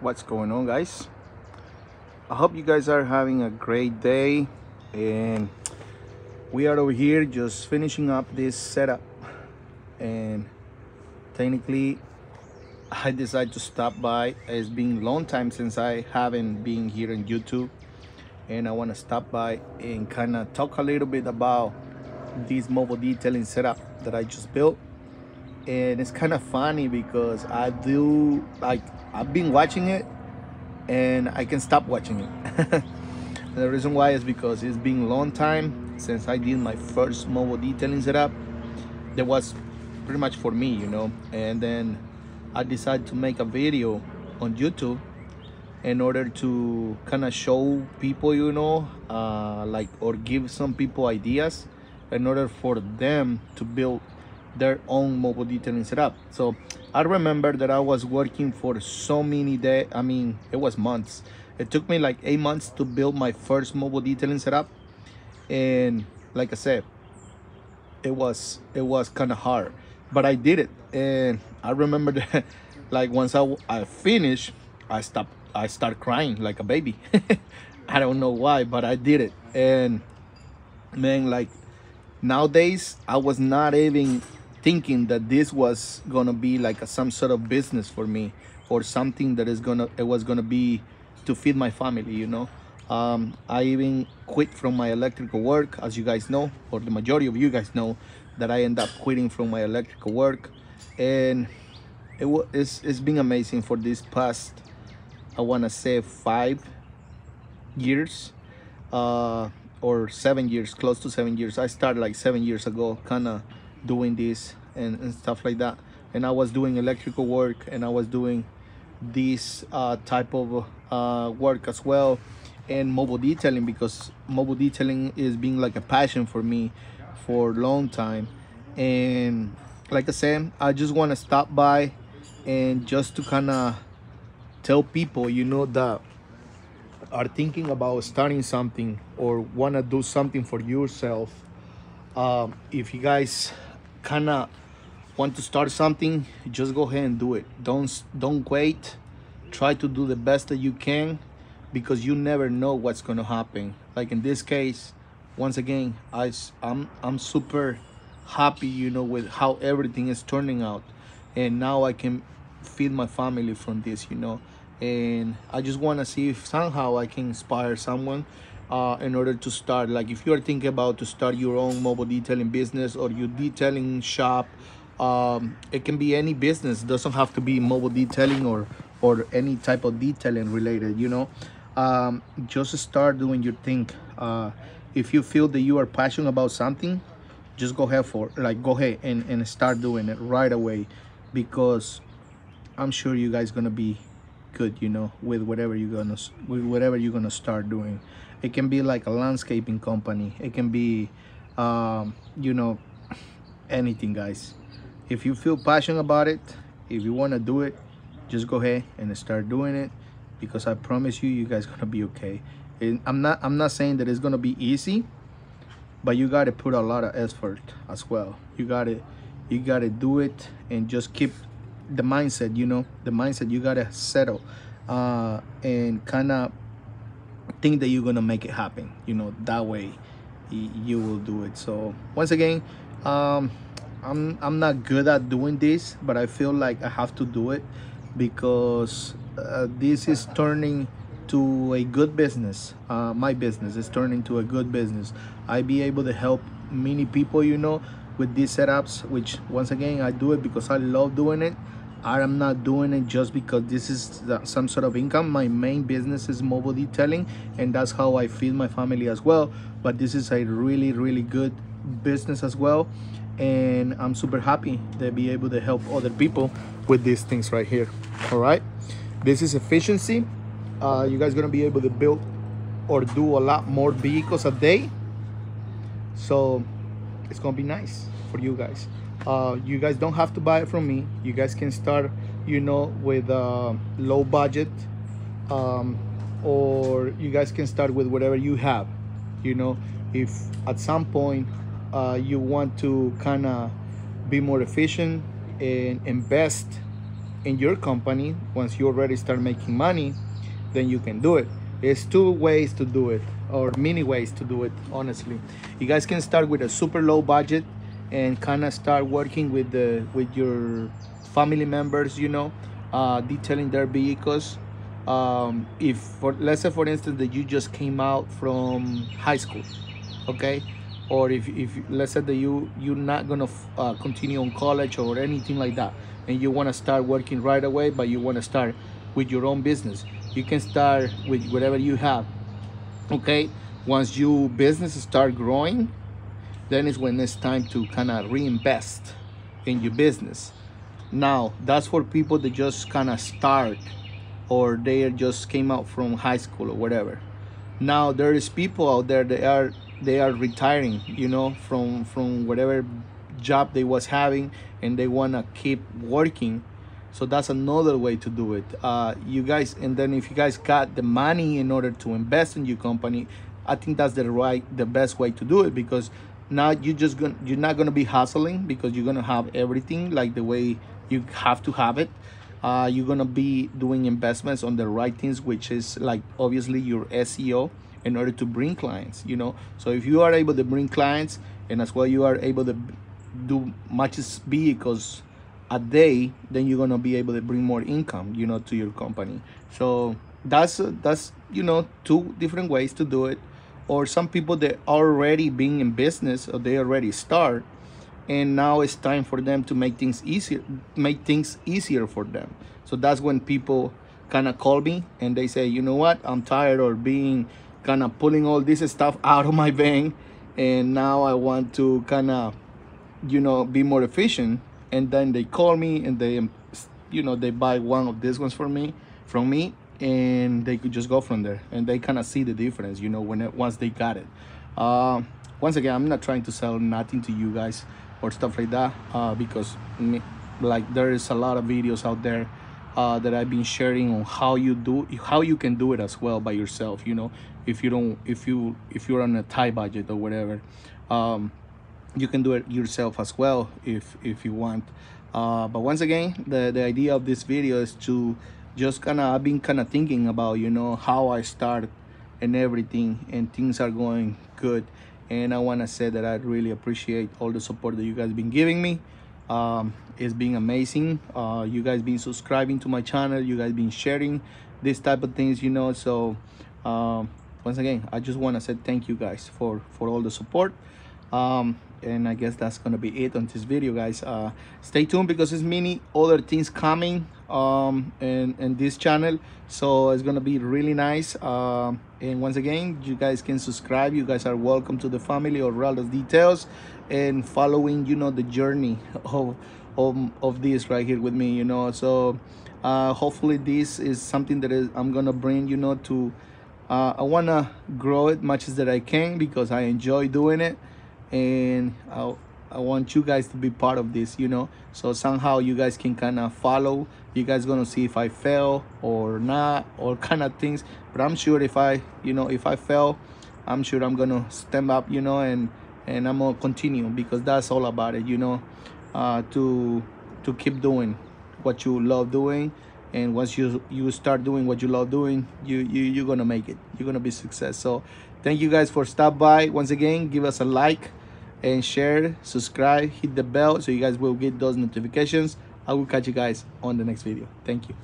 what's going on guys? I hope you guys are having a great day and we are over here just finishing up this setup. And technically i decided to stop by. It's been a long time since i haven't been here on youtube and i want to stop by and kind of talk a little bit about this mobile detailing setup that i just built and it's kind of funny because i do like i've been watching it and i can stop watching it. The reason why is because it's been a long time since i did my first mobile detailing setup. That was pretty much for me you know? And then i decided to make a video on youtube in order to kind of show people you know uh, like or give some people ideas in order for them to build their own mobile detailing setup. So i remember that i was working for so many days i mean it was months. It took me like eight months to build my first mobile detailing setup. And like i said it was it was kind of hard but i did it. And i remember that like once i, I finished i stopped i started crying like a baby. I don't know why but i did it. And man like nowadays i was not even thinking that this was gonna be like a, some sort of business for me or something that is gonna it was gonna be to feed my family you know? Um, i even quit from my electrical work as you guys know or the majority of you guys know that i end up quitting from my electrical work. And it was it's, it's been amazing for this past i want to say five years uh, or seven years close to seven years. I started like seven years ago kind of doing this and, and stuff like that. And i was doing electrical work and i was doing this uh, type of uh, work as well. And mobile detailing because mobile detailing is being like a passion for me for a long time. And like i said i just want to stop by and just to kind of tell people you know that are thinking about starting something or want to do something for yourself. Um, if you guys kind of want to start something just go ahead and do it. Don't don't wait. Try to do the best that you can because you never know what's going to happen. Like in this case once again I, I'm, I'm super happy you know with how everything is turning out. And now I can feed my family from this you know. And I just want to see if somehow I can inspire someone uh, in order to start like if you're thinking about to start your own mobile detailing business or your detailing shop um, it can be any business. It doesn't have to be mobile detailing or or any type of detailing related you know? Um, just start doing your thing. Uh, if you feel that you are passionate about something just go ahead for like go ahead and, and start doing it right away because I'm sure you guys gonna be good you know with whatever you're gonna with whatever you're gonna start doing. It can be like a landscaping company. It can be um, you know anything guys. If you feel passionate about it if you want to do it just go ahead and start doing it because I promise you you guys gonna be okay. And I'm not I'm not saying that it's gonna be easy but you got to put a lot of effort as well. You got to you got to do it and just keep the mindset you know the mindset you got to settle uh, and kind of think that you're gonna make it happen you know that way you will do it. So once again um, I'm, I'm not good at doing this but I feel like I have to do it because uh, this is turning to a good business uh, my business is turning to a good business. I be able to help many people you know with these setups which once again I do it because I love doing it. I am not doing it just because this is some sort of income. My main business is mobile detailing and that's how I feed my family as well. But this is a really really good business as well and I'm super happy to be able to help other people with these things right here. All right? This is efficiency. Uh, you guys gonna be able to build or do a lot more vehicles a day. So it's gonna be nice for you guys. Uh, you guys don't have to buy it from me. You guys can start you know with uh, low budget um, or you guys can start with whatever you have. You know if at some point uh, you want to kind of be more efficient and invest in your company once you already start making money then you can do it there's two ways to do it or many ways to do it honestly. You guys can start with a super low budget and kind of start working with the with your family members you know uh, detailing their vehicles. Um, if for let's say for instance that you just came out from high school okay? Or if, if let's say that you you're not gonna uh, continue on college or anything like that and you want to start working right away but you want to start with your own business you can start with whatever you have okay? Once your business start growing then it's when it's time to kind of reinvest in your business. Now that's for people that just kind of start or they just came out from high school or whatever. Now there is people out there that are they are retiring you know from from whatever job they was having and they want to keep working so that's another way to do it. Uh, you guys and then if you guys got the money in order to invest in your company i think that's the right the best way to do it because now you're just gonna you're not gonna be hustling because you're gonna have everything like the way you have to have it. Uh, you're gonna be doing investments on the right things which is like obviously your seo in order to bring clients you know? So if you are able to bring clients and as well you are able to do much vehicles a day then you're gonna be able to bring more income you know to your company. So that's that's you know two different ways to do it. Or some people that already being in business or they already start and now it's time for them to make things easier make things easier for them. So that's when people kind of call me and they say you know what? I'm tired of being kind of pulling all this stuff out of my vein and now i want to kind of you know be more efficient and then they call me and they you know they buy one of these ones for me from me and they could just go from there. And they kind of see the difference you know when it, once they got it. Uh, once again i'm not trying to sell nothing to you guys or stuff like that uh, because like there is a lot of videos out there uh, that I've been sharing on how you do how you can do it as well by yourself you know if you don't if you if you're on a tight budget or whatever. Um, you can do it yourself as well if if you want. Uh, but once again the the idea of this video is to just kind of I've been kind of thinking about you know how I start and everything and things are going good. And I want to say that I really appreciate all the support that you guys been giving me. Um, it's been amazing. Uh, you guys been subscribing to my channel you guys been sharing this type of things you know so um, once again I just want to say thank you guys for for all the support um, and I guess that's gonna be it on this video guys. Uh, stay tuned because there's many other things coming um, in, in this channel. So it's gonna be really nice. Um, and once again you guys can subscribe. You guys are welcome to the family of Ralda's details and following you know the journey of of, of this right here with me you know. So uh, hopefully this is something that is, I'm gonna bring you know to uh, I wanna grow it much as that I can because I enjoy doing it and I, I want you guys to be part of this you know? So somehow you guys can kind of follow. You guys gonna see if I fail or not or kind of things. But I'm sure if I you know if I fail I'm sure I'm gonna stand up you know and and I'm gonna continue because that's all about it you know? Uh, to to keep doing what you love doing. And once you you start doing what you love doing you you you're gonna make it. You're gonna be success. So thank you guys for stop by. Once again give us a like and share subscribe hit the bell so you guys will get those notifications. I will catch you guys on the next video. Thank you